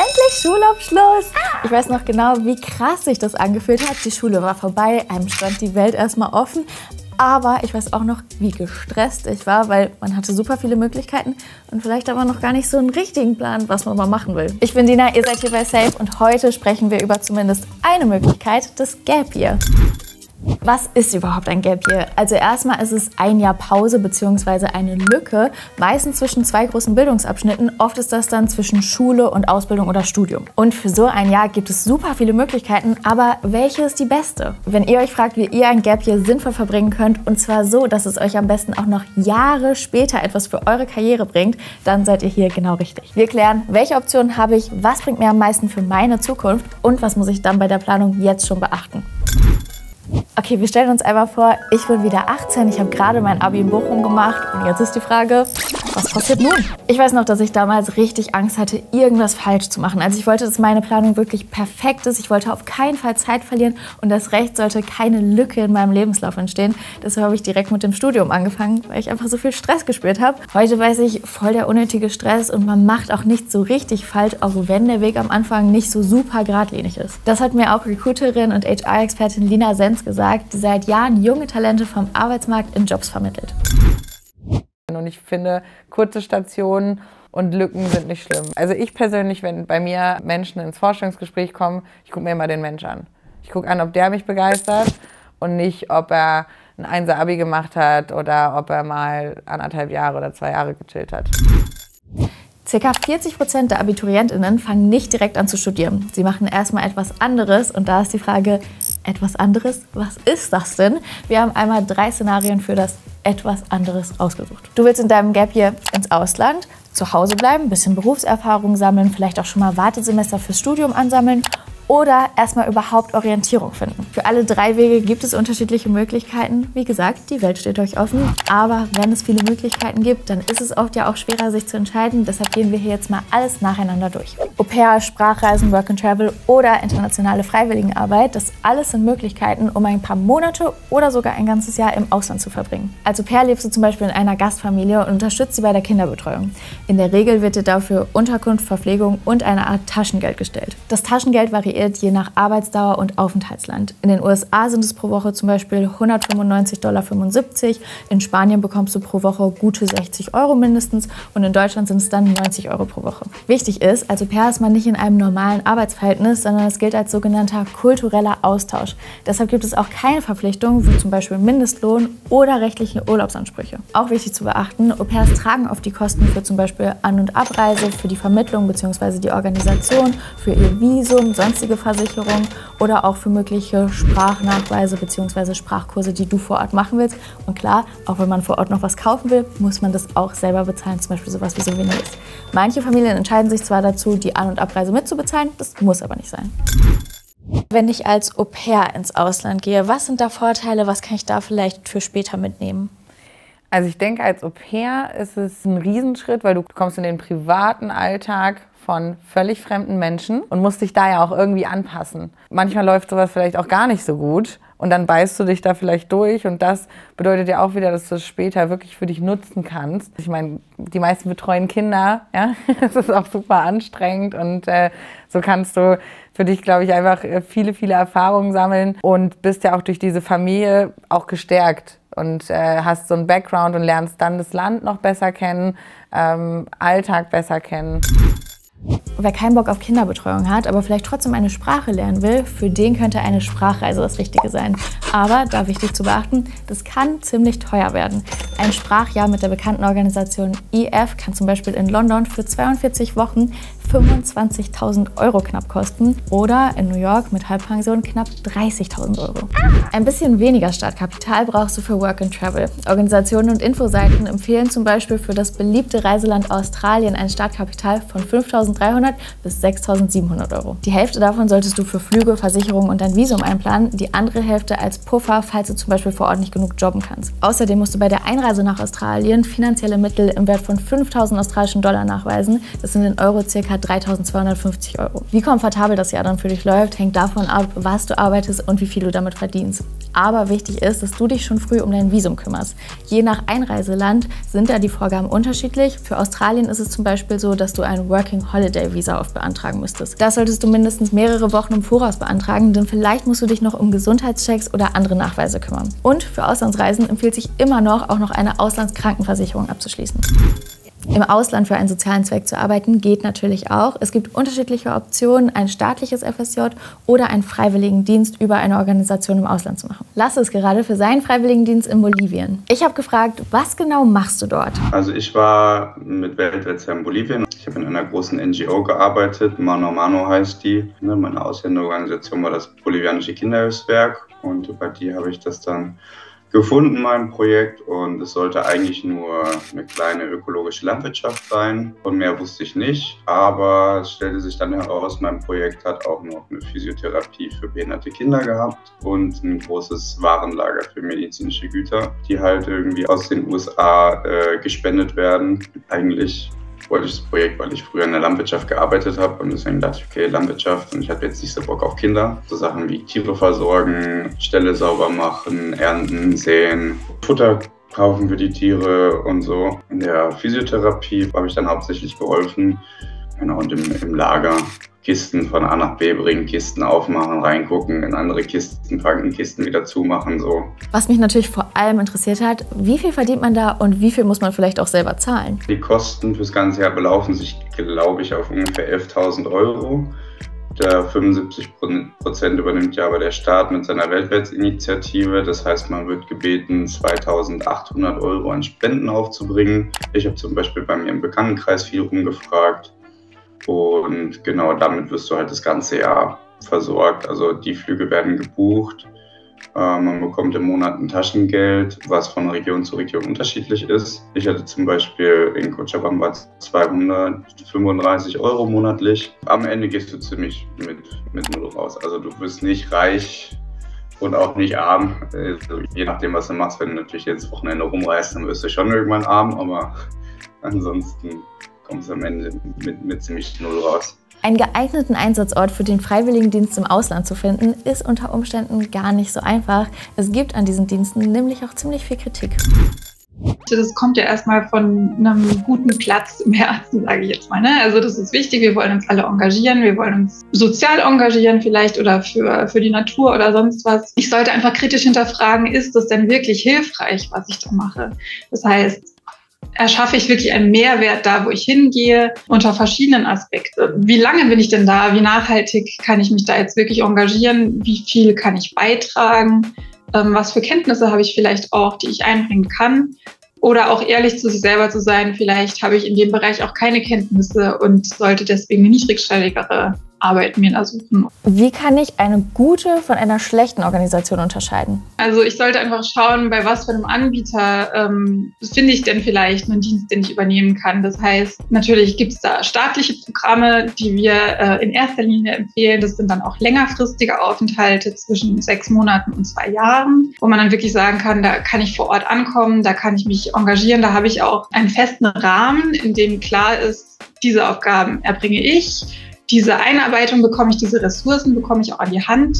endlich Schulabschluss. Ich weiß noch genau, wie krass sich das angefühlt hat. Die Schule war vorbei, einem stand die Welt erstmal offen. Aber ich weiß auch noch, wie gestresst ich war, weil man hatte super viele Möglichkeiten und vielleicht aber noch gar nicht so einen richtigen Plan, was man mal machen will. Ich bin Dina, ihr seid hier bei Safe und heute sprechen wir über zumindest eine Möglichkeit, das Gap Year. Was ist überhaupt ein Gap Year? Also erstmal ist es ein Jahr Pause bzw. eine Lücke, meistens zwischen zwei großen Bildungsabschnitten. Oft ist das dann zwischen Schule und Ausbildung oder Studium. Und für so ein Jahr gibt es super viele Möglichkeiten, aber welche ist die beste? Wenn ihr euch fragt, wie ihr ein Gap Year sinnvoll verbringen könnt, und zwar so, dass es euch am besten auch noch Jahre später etwas für eure Karriere bringt, dann seid ihr hier genau richtig. Wir klären, welche Optionen habe ich, was bringt mir am meisten für meine Zukunft und was muss ich dann bei der Planung jetzt schon beachten. Okay, wir stellen uns einmal vor, ich bin wieder 18, ich habe gerade mein Abi in Bochum gemacht und jetzt ist die Frage, was passiert nun? Ich weiß noch, dass ich damals richtig Angst hatte, irgendwas falsch zu machen. Also ich wollte, dass meine Planung wirklich perfekt ist. Ich wollte auf keinen Fall Zeit verlieren und das Recht sollte keine Lücke in meinem Lebenslauf entstehen. Deshalb habe ich direkt mit dem Studium angefangen, weil ich einfach so viel Stress gespürt habe. Heute weiß ich, voll der unnötige Stress und man macht auch nicht so richtig falsch, auch wenn der Weg am Anfang nicht so super geradlinig ist. Das hat mir auch Recruiterin und HR-Expertin Lina Sens gesagt, seit Jahren junge Talente vom Arbeitsmarkt in Jobs vermittelt. Und ich finde, kurze Stationen und Lücken sind nicht schlimm. Also ich persönlich, wenn bei mir Menschen ins Forschungsgespräch kommen, ich gucke mir immer den Mensch an. Ich gucke an, ob der mich begeistert und nicht, ob er ein Einser-Abi gemacht hat oder ob er mal anderthalb Jahre oder zwei Jahre gechillt hat. Circa 40 Prozent der AbiturientInnen fangen nicht direkt an zu studieren. Sie machen erstmal etwas anderes und da ist die Frage, etwas anderes, was ist das denn? Wir haben einmal drei Szenarien für das etwas anderes ausgesucht. Du willst in deinem Gap Year ins Ausland, zu Hause bleiben, ein bisschen Berufserfahrung sammeln, vielleicht auch schon mal Wartesemester fürs Studium ansammeln oder erstmal überhaupt Orientierung finden. Für alle drei Wege gibt es unterschiedliche Möglichkeiten. Wie gesagt, die Welt steht euch offen. Aber wenn es viele Möglichkeiten gibt, dann ist es oft ja auch schwerer, sich zu entscheiden. Deshalb gehen wir hier jetzt mal alles nacheinander durch. Au-pair, Sprachreisen, Work and Travel oder internationale Freiwilligenarbeit, das alles sind Möglichkeiten, um ein paar Monate oder sogar ein ganzes Jahr im Ausland zu verbringen. Als Au-pair lebst du zum Beispiel in einer Gastfamilie und unterstützt sie bei der Kinderbetreuung. In der Regel wird dir dafür Unterkunft, Verpflegung und eine Art Taschengeld gestellt. Das Taschengeld variiert variiert je nach Arbeitsdauer und Aufenthaltsland. In den USA sind es pro Woche zum Beispiel 195,75 Dollar. In Spanien bekommst du pro Woche gute 60 Euro mindestens und in Deutschland sind es dann 90 Euro pro Woche. Wichtig ist, also Per ist man nicht in einem normalen Arbeitsverhältnis, sondern es gilt als sogenannter kultureller Austausch. Deshalb gibt es auch keine Verpflichtungen wie zum Beispiel Mindestlohn oder rechtliche Urlaubsansprüche. Auch wichtig zu beachten, Au pairs tragen oft die Kosten für zum Beispiel An- und Abreise, für die Vermittlung bzw. die Organisation, für ihr Visum, sonstige Pflegeversicherung oder auch für mögliche Sprachnachweise bzw. Sprachkurse, die du vor Ort machen willst. Und klar, auch wenn man vor Ort noch was kaufen will, muss man das auch selber bezahlen, zum Beispiel sowas wie Souvenirs. Manche Familien entscheiden sich zwar dazu, die An- und Abreise mitzubezahlen, das muss aber nicht sein. Wenn ich als Au pair ins Ausland gehe, was sind da Vorteile, was kann ich da vielleicht für später mitnehmen? Also ich denke, als Au pair ist es ein Riesenschritt, weil du kommst in den privaten Alltag von völlig fremden Menschen und musst dich da ja auch irgendwie anpassen. Manchmal läuft sowas vielleicht auch gar nicht so gut und dann beißt du dich da vielleicht durch und das bedeutet ja auch wieder, dass du es später wirklich für dich nutzen kannst. Ich meine, die meisten betreuen Kinder, ja, das ist auch super anstrengend und äh, so kannst du für dich, glaube ich, einfach äh, viele, viele Erfahrungen sammeln und bist ja auch durch diese Familie auch gestärkt und äh, hast so einen Background und lernst dann das Land noch besser kennen, ähm, Alltag besser kennen. Wer keinen Bock auf Kinderbetreuung hat, aber vielleicht trotzdem eine Sprache lernen will, für den könnte eine Sprachreise das Richtige sein. Aber, da wichtig zu beachten, das kann ziemlich teuer werden. Ein Sprachjahr mit der bekannten Organisation EF kann zum Beispiel in London für 42 Wochen 25.000 Euro knapp kosten oder in New York mit Halbpension knapp 30.000 Euro. Ein bisschen weniger Startkapital brauchst du für Work and Travel. Organisationen und Infoseiten empfehlen zum Beispiel für das beliebte Reiseland Australien ein Startkapital von 5.300 bis 6.700 Euro. Die Hälfte davon solltest du für Flüge, Versicherungen und ein Visum einplanen, die andere Hälfte als Puffer, falls du zum Beispiel vor Ort nicht genug jobben kannst. Außerdem musst du bei der Einreise nach Australien finanzielle Mittel im Wert von 5.000 australischen Dollar nachweisen. Das sind in Euro ca. 3250 Euro. Wie komfortabel das Jahr dann für dich läuft, hängt davon ab, was du arbeitest und wie viel du damit verdienst. Aber wichtig ist, dass du dich schon früh um dein Visum kümmerst. Je nach Einreiseland sind da die Vorgaben unterschiedlich. Für Australien ist es zum Beispiel so, dass du ein Working Holiday Visa oft beantragen müsstest. Das solltest du mindestens mehrere Wochen im Voraus beantragen, denn vielleicht musst du dich noch um Gesundheitschecks oder andere Nachweise kümmern. Und für Auslandsreisen empfiehlt sich immer noch, auch noch eine Auslandskrankenversicherung abzuschließen. Im Ausland für einen sozialen Zweck zu arbeiten geht natürlich auch. Es gibt unterschiedliche Optionen, ein staatliches FSJ oder einen Freiwilligendienst über eine Organisation im Ausland zu machen. Lasse ist gerade für seinen Freiwilligendienst in Bolivien. Ich habe gefragt, was genau machst du dort? Also ich war mit Weltwärts in Bolivien. Ich habe in einer großen NGO gearbeitet, Mano Mano heißt die. Ne, meine Ausländerorganisation war das Bolivianische Kinderhilfswerk und bei die habe ich das dann gefunden, mein Projekt. Und es sollte eigentlich nur eine kleine ökologische Landwirtschaft sein. Von mehr wusste ich nicht. Aber es stellte sich dann heraus, mein Projekt hat auch noch eine Physiotherapie für behinderte Kinder gehabt und ein großes Warenlager für medizinische Güter, die halt irgendwie aus den USA äh, gespendet werden. Eigentlich das Projekt, weil ich früher in der Landwirtschaft gearbeitet habe und deswegen dachte ich, okay, Landwirtschaft und ich habe jetzt nicht so Bock auf Kinder. So Sachen wie Tiere versorgen, Ställe sauber machen, ernten, säen, Futter kaufen für die Tiere und so. In der Physiotherapie habe ich dann hauptsächlich geholfen. Genau, und im, im Lager Kisten von A nach B bringen, Kisten aufmachen, reingucken, in andere Kisten packen, Kisten wieder zumachen. So. Was mich natürlich vor allem interessiert hat, wie viel verdient man da und wie viel muss man vielleicht auch selber zahlen? Die Kosten fürs ganze Jahr belaufen sich, glaube ich, auf ungefähr 11.000 Euro. Der 75 Prozent übernimmt ja aber der Staat mit seiner Weltwärtsinitiative. Das heißt, man wird gebeten, 2800 Euro an Spenden aufzubringen. Ich habe zum Beispiel bei mir im Bekanntenkreis viel rumgefragt und genau damit wirst du halt das ganze Jahr versorgt. Also die Flüge werden gebucht. Äh, man bekommt im Monat ein Taschengeld, was von Region zu Region unterschiedlich ist. Ich hatte zum Beispiel in Cochabamba 235 Euro monatlich. Am Ende gehst du ziemlich mit, mit Null raus. Also du wirst nicht reich und auch nicht arm. Also je nachdem, was du machst. Wenn du natürlich jetzt Wochenende rumreist, dann wirst du schon irgendwann arm. Aber ansonsten kommst du am Ende mit, mit ziemlich null raus. Einen geeigneten Einsatzort für den Freiwilligendienst im Ausland zu finden, ist unter Umständen gar nicht so einfach. Es gibt an diesen Diensten nämlich auch ziemlich viel Kritik. Das kommt ja erstmal von einem guten Platz im Herzen, sage ich jetzt mal. Ne? Also das ist wichtig, wir wollen uns alle engagieren, wir wollen uns sozial engagieren vielleicht oder für, für die Natur oder sonst was. Ich sollte einfach kritisch hinterfragen, ist das denn wirklich hilfreich, was ich da mache? Das heißt, erschaffe ich wirklich einen Mehrwert da, wo ich hingehe, unter verschiedenen Aspekten. Wie lange bin ich denn da? Wie nachhaltig kann ich mich da jetzt wirklich engagieren? Wie viel kann ich beitragen? Ähm, was für Kenntnisse habe ich vielleicht auch, die ich einbringen kann? Oder auch ehrlich zu sich selber zu sein, vielleicht habe ich in dem Bereich auch keine Kenntnisse und sollte deswegen eine niedrigschwelligere Arbeit mir da suchen. Wie kann ich eine gute von einer schlechten Organisation unterscheiden? Also ich sollte einfach schauen, bei was für einem Anbieter ähm, finde ich denn vielleicht einen Dienst, den ich übernehmen kann. Das heißt, natürlich gibt es da staatliche Programme, die wir äh, in erster Linie empfehlen. Das sind dann auch längerfristige Aufenthalte zwischen sechs Monaten und zwei Jahren, wo man dann wirklich sagen kann, da kann ich vor Ort ankommen, da kann ich mich engagieren, da habe ich auch einen festen Rahmen, in dem klar ist, diese Aufgaben erbringe ich diese Einarbeitung bekomme ich, diese Ressourcen bekomme ich auch an die Hand.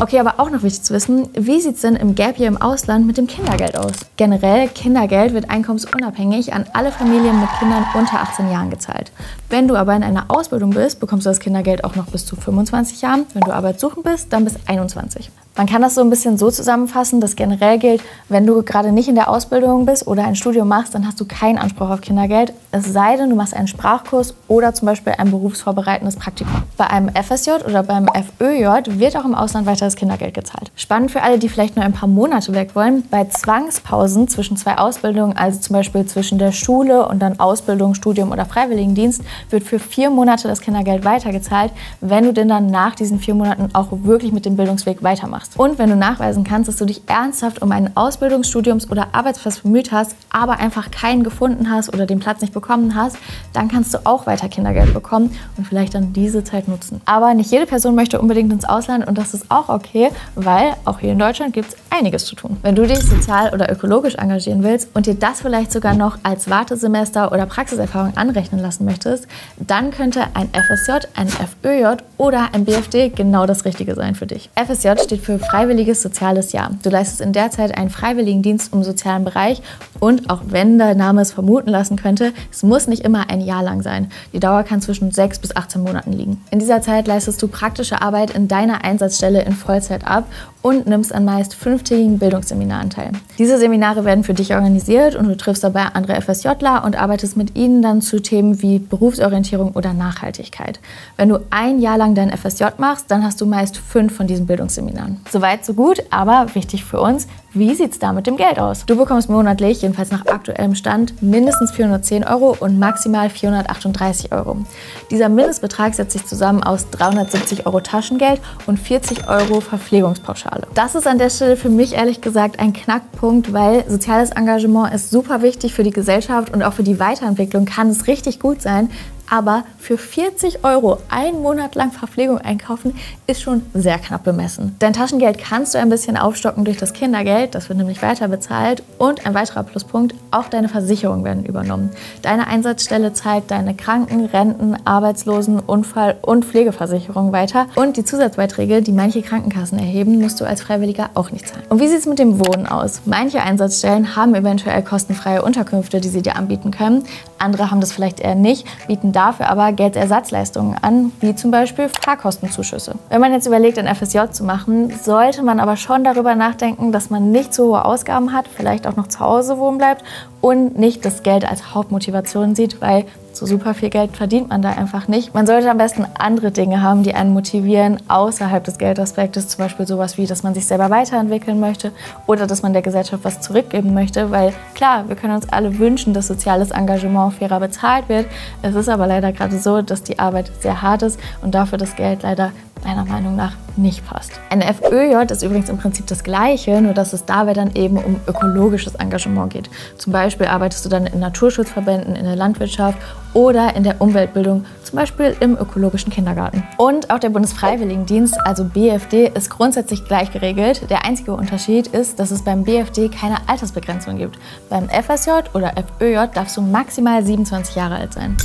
Okay, aber auch noch wichtig zu wissen, wie sieht es denn im Gap Year im Ausland mit dem Kindergeld aus? Generell, Kindergeld wird einkommensunabhängig an alle Familien mit Kindern unter 18 Jahren gezahlt. Wenn du aber in einer Ausbildung bist, bekommst du das Kindergeld auch noch bis zu 25 Jahren. Wenn du arbeitssuchend bist, dann bis 21. Man kann das so ein bisschen so zusammenfassen, dass generell gilt, wenn du gerade nicht in der Ausbildung bist oder ein Studium machst, dann hast du keinen Anspruch auf Kindergeld, es sei denn, du machst einen Sprachkurs oder zum Beispiel ein berufsvorbereitendes Praktikum. Bei einem FSJ oder beim FÖJ wird auch im Ausland weiteres Kindergeld gezahlt. Spannend für alle, die vielleicht nur ein paar Monate weg wollen, bei Zwangspausen zwischen zwei Ausbildungen, also zum Beispiel zwischen der Schule und dann Ausbildung, Studium oder Freiwilligendienst, wird für vier Monate das Kindergeld weitergezahlt, wenn du denn dann nach diesen vier Monaten auch wirklich mit dem Bildungsweg weitermachst. Machst. Und wenn du nachweisen kannst, dass du dich ernsthaft um einen Ausbildungs-, Studiums- oder Arbeitsplatz bemüht hast, aber einfach keinen gefunden hast oder den Platz nicht bekommen hast, dann kannst du auch weiter Kindergeld bekommen und vielleicht dann diese Zeit nutzen. Aber nicht jede Person möchte unbedingt ins Ausland und das ist auch okay, weil auch hier in Deutschland gibt es einiges zu tun. Wenn du dich sozial oder ökologisch engagieren willst und dir das vielleicht sogar noch als Wartesemester oder Praxiserfahrung anrechnen lassen möchtest, dann könnte ein FSJ, ein FÖJ oder ein BFD genau das Richtige sein für dich. FSJ steht für Freiwilliges Soziales Jahr. Du leistest in der Zeit einen freiwilligen Dienst im sozialen Bereich und auch wenn der Name es vermuten lassen könnte, es muss nicht immer ein Jahr lang sein. Die Dauer kann zwischen 6 bis 18 Monaten liegen. In dieser Zeit leistest du praktische Arbeit in deiner Einsatzstelle in Vollzeit ab und nimmst an meist fünftägigen Bildungsseminaren teil. Diese Seminare werden für dich organisiert und du triffst dabei andere FSJler und arbeitest mit ihnen dann zu Themen wie Berufsorientierung oder Nachhaltigkeit. Wenn du ein Jahr lang dein FSJ machst, dann hast du meist fünf von diesen Bildungsseminaren. Soweit, so gut, aber wichtig für uns, wie sieht es da mit dem Geld aus? Du bekommst monatlich, jedenfalls nach aktuellem Stand, mindestens 410 Euro und maximal 438 Euro. Dieser Mindestbetrag setzt sich zusammen aus 370 Euro Taschengeld und 40 Euro Verpflegungspauschale. Das ist an der Stelle für mich ehrlich gesagt ein Knackpunkt, weil soziales Engagement ist super wichtig für die Gesellschaft und auch für die Weiterentwicklung kann es richtig gut sein, aber für 40 Euro einen Monat lang Verpflegung einkaufen ist schon sehr knapp bemessen. Dein Taschengeld kannst du ein bisschen aufstocken durch das Kindergeld, das wird nämlich weiter bezahlt. Und ein weiterer Pluspunkt, auch deine Versicherungen werden übernommen. Deine Einsatzstelle zahlt deine Kranken-, Renten-, Arbeitslosen-, Unfall- und Pflegeversicherung weiter. Und die Zusatzbeiträge, die manche Krankenkassen erheben, musst du als Freiwilliger auch nicht zahlen. Und wie sieht es mit dem Wohnen aus? Manche Einsatzstellen haben eventuell kostenfreie Unterkünfte, die sie dir anbieten können. Andere haben das vielleicht eher nicht, bieten dafür aber Geldersatzleistungen an, wie zum Beispiel Fahrkostenzuschüsse. Wenn man jetzt überlegt, ein FSJ zu machen, sollte man aber schon darüber nachdenken, dass man nicht so hohe Ausgaben hat, vielleicht auch noch zu Hause wohnen bleibt und nicht das Geld als Hauptmotivation sieht, weil so super viel Geld verdient man da einfach nicht. Man sollte am besten andere Dinge haben, die einen motivieren außerhalb des Geldaspektes. Zum Beispiel sowas wie, dass man sich selber weiterentwickeln möchte oder dass man der Gesellschaft was zurückgeben möchte. Weil klar, wir können uns alle wünschen, dass soziales Engagement fairer bezahlt wird. Es ist aber leider gerade so, dass die Arbeit sehr hart ist und dafür das Geld leider meiner Meinung nach nicht passt. Ein FÖJ ist übrigens im Prinzip das Gleiche, nur dass es dabei dann eben um ökologisches Engagement geht. Zum Beispiel arbeitest du dann in Naturschutzverbänden, in der Landwirtschaft oder in der Umweltbildung, zum Beispiel im ökologischen Kindergarten. Und auch der Bundesfreiwilligendienst, also BFD, ist grundsätzlich gleich geregelt. Der einzige Unterschied ist, dass es beim BFD keine Altersbegrenzung gibt. Beim FSJ oder FÖJ darfst du maximal 27 Jahre alt sein.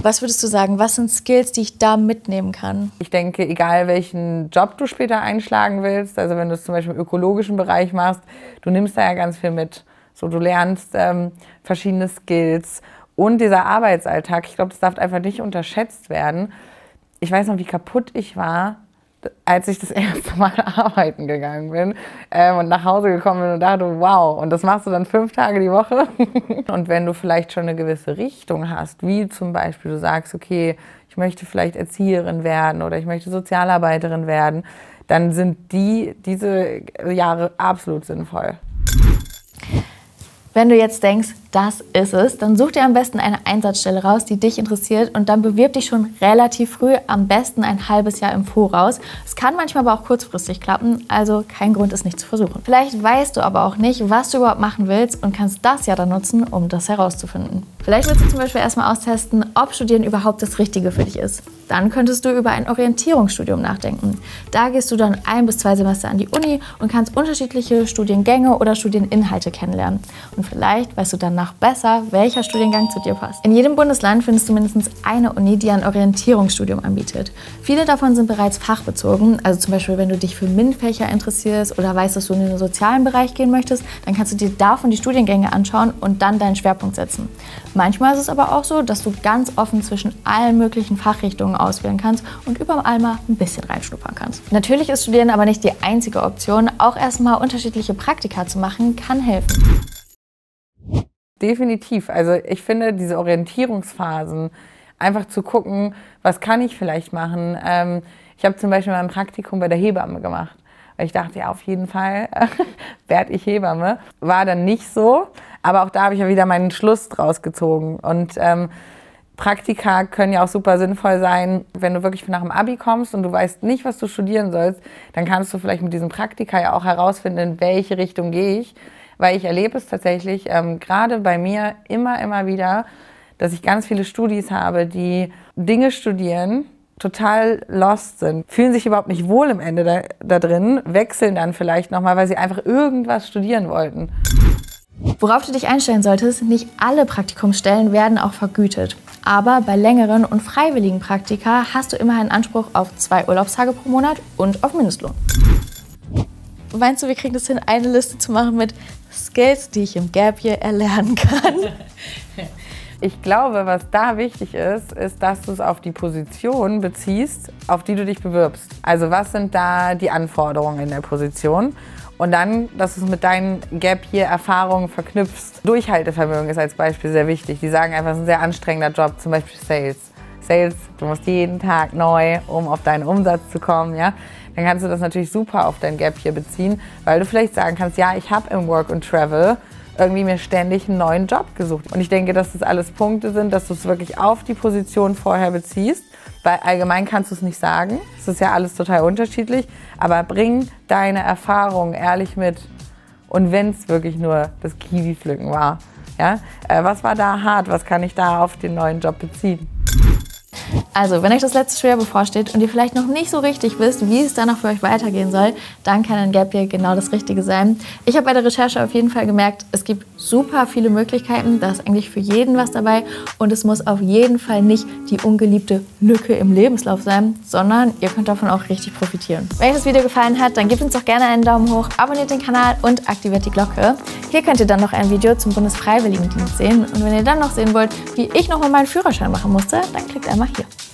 Was würdest du sagen, was sind Skills, die ich da mitnehmen kann? Ich denke, egal welchen Job du später einschlagen willst, also wenn du es zum Beispiel im ökologischen Bereich machst, du nimmst da ja ganz viel mit. So, du lernst ähm, verschiedene Skills und dieser Arbeitsalltag, ich glaube, das darf einfach nicht unterschätzt werden. Ich weiß noch, wie kaputt ich war, als ich das erste Mal arbeiten gegangen bin ähm, und nach Hause gekommen bin und dachte, wow, und das machst du dann fünf Tage die Woche. und wenn du vielleicht schon eine gewisse Richtung hast, wie zum Beispiel du sagst, okay, ich möchte vielleicht Erzieherin werden oder ich möchte Sozialarbeiterin werden, dann sind die, diese Jahre absolut sinnvoll. Wenn du jetzt denkst, das ist es, dann such dir am besten eine Einsatzstelle raus, die dich interessiert und dann bewirb dich schon relativ früh, am besten ein halbes Jahr im Voraus. Es kann manchmal aber auch kurzfristig klappen, also kein Grund, es nicht zu versuchen. Vielleicht weißt du aber auch nicht, was du überhaupt machen willst und kannst das ja dann nutzen, um das herauszufinden. Vielleicht willst du zum Beispiel erstmal austesten, ob Studieren überhaupt das Richtige für dich ist. Dann könntest du über ein Orientierungsstudium nachdenken. Da gehst du dann ein bis zwei Semester an die Uni und kannst unterschiedliche Studiengänge oder Studieninhalte kennenlernen. Und vielleicht weißt du danach besser, welcher Studiengang zu dir passt. In jedem Bundesland findest du mindestens eine Uni, die ein Orientierungsstudium anbietet. Viele davon sind bereits fachbezogen, also zum Beispiel, wenn du dich für MINT-Fächer interessierst oder weißt, dass du in den sozialen Bereich gehen möchtest, dann kannst du dir davon die Studiengänge anschauen und dann deinen Schwerpunkt setzen. Manchmal ist es aber auch so, dass du ganz offen zwischen allen möglichen Fachrichtungen auswählen kannst und überall mal ein bisschen reinschnuppern kannst. Natürlich ist Studieren aber nicht die einzige Option. Auch erstmal unterschiedliche Praktika zu machen, kann helfen. Definitiv. Also ich finde diese Orientierungsphasen, einfach zu gucken, was kann ich vielleicht machen. Ähm, ich habe zum Beispiel mein Praktikum bei der Hebamme gemacht. Weil ich dachte, ja, auf jeden Fall werde ich Hebamme. War dann nicht so, aber auch da habe ich ja wieder meinen Schluss draus gezogen. Und ähm, Praktika können ja auch super sinnvoll sein, wenn du wirklich nach dem Abi kommst und du weißt nicht, was du studieren sollst, dann kannst du vielleicht mit diesem Praktika ja auch herausfinden, in welche Richtung gehe ich. Weil ich erlebe es tatsächlich ähm, gerade bei mir immer, immer wieder, dass ich ganz viele Studis habe, die Dinge studieren, total lost sind, fühlen sich überhaupt nicht wohl im Ende da, da drin, wechseln dann vielleicht nochmal, weil sie einfach irgendwas studieren wollten. Worauf du dich einstellen solltest, nicht alle Praktikumsstellen werden auch vergütet. Aber bei längeren und freiwilligen Praktika hast du immer einen Anspruch auf zwei Urlaubstage pro Monat und auf Mindestlohn. Meinst du, wir kriegen das hin, eine Liste zu machen mit Skills, die ich im Gap Year erlernen kann? Ich glaube, was da wichtig ist, ist, dass du es auf die Position beziehst, auf die du dich bewirbst. Also was sind da die Anforderungen in der Position? Und dann, dass du es mit deinen Gap Year Erfahrungen verknüpfst. Durchhaltevermögen ist als Beispiel sehr wichtig. Die sagen einfach, es ist ein sehr anstrengender Job, zum Beispiel Sales. Sales, du musst jeden Tag neu, um auf deinen Umsatz zu kommen, ja. Dann kannst du das natürlich super auf dein Gap Year beziehen, weil du vielleicht sagen kannst, ja, ich habe im Work and Travel irgendwie mir ständig einen neuen Job gesucht. Und ich denke, dass das alles Punkte sind, dass du es wirklich auf die Position vorher beziehst. Weil allgemein kannst du es nicht sagen. Es ist ja alles total unterschiedlich. Aber bring deine Erfahrungen ehrlich mit. Und wenn es wirklich nur das Kiwi-Pflücken war. Ja? Äh, was war da hart? Was kann ich da auf den neuen Job beziehen? Also, wenn euch das letzte Schwer bevorsteht und ihr vielleicht noch nicht so richtig wisst, wie es danach für euch weitergehen soll, dann kann ein Gap Year genau das Richtige sein. Ich habe bei der Recherche auf jeden Fall gemerkt, es gibt super viele Möglichkeiten, da ist eigentlich für jeden was dabei und es muss auf jeden Fall nicht die ungeliebte Lücke im Lebenslauf sein, sondern ihr könnt davon auch richtig profitieren. Wenn euch das Video gefallen hat, dann gebt uns doch gerne einen Daumen hoch, abonniert den Kanal und aktiviert die Glocke. Hier könnt ihr dann noch ein Video zum Bundesfreiwilligendienst sehen und wenn ihr dann noch sehen wollt, wie ich nochmal meinen Führerschein machen musste, dann klickt einmal hier. Здравствуйте.